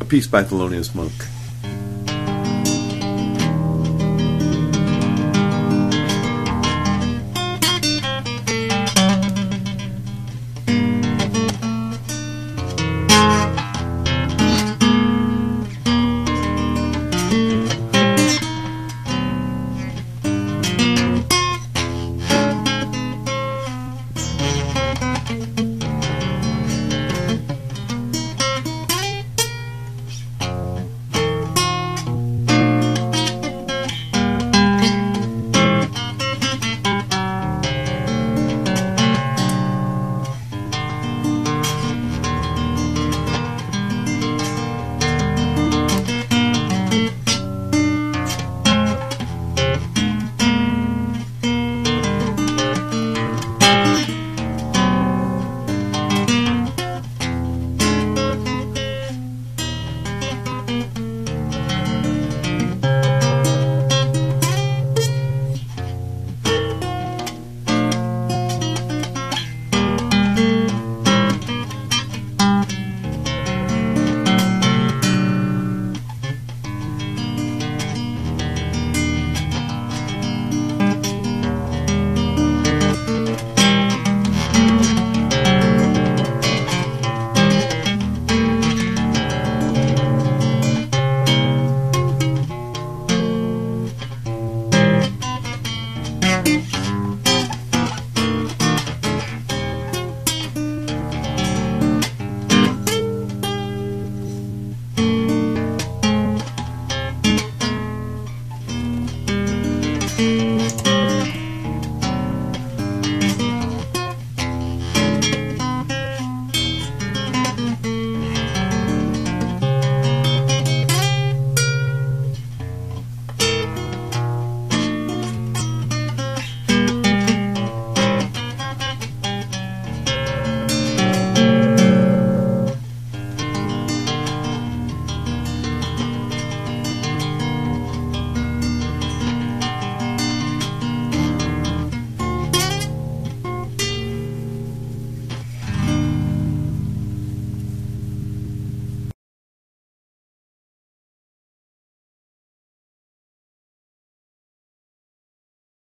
A piece by Thelonious Monk.